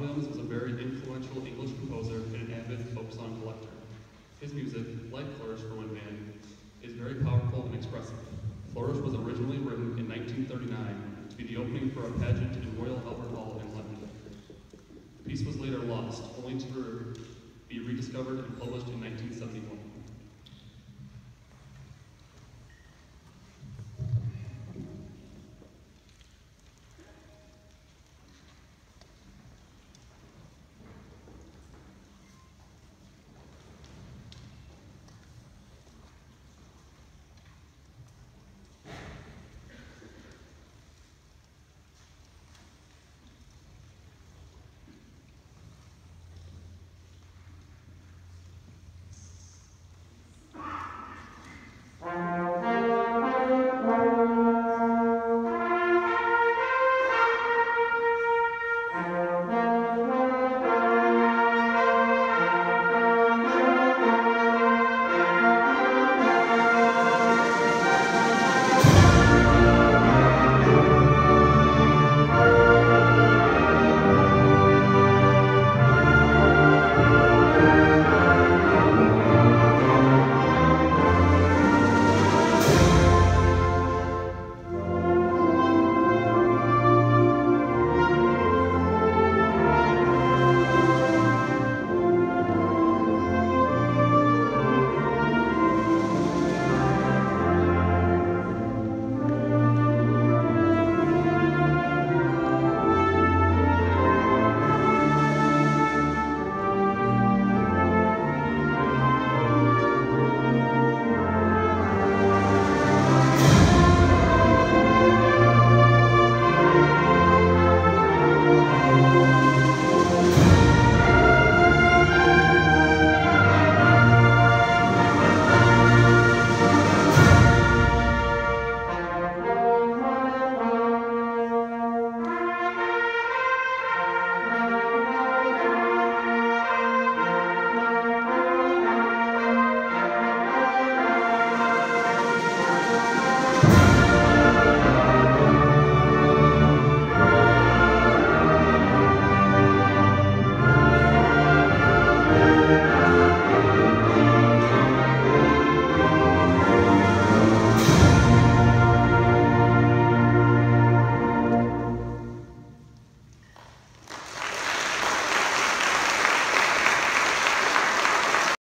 Williams was a very influential English composer and an avid folk song collector. His music, like Flourish for Wind Band, is very powerful and expressive. Flourish was originally written in 1939 to be the opening for a pageant in Royal Albert Hall in London. The piece was later lost, only to be rediscovered and published in 1971.